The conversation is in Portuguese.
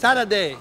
Saturday.